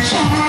上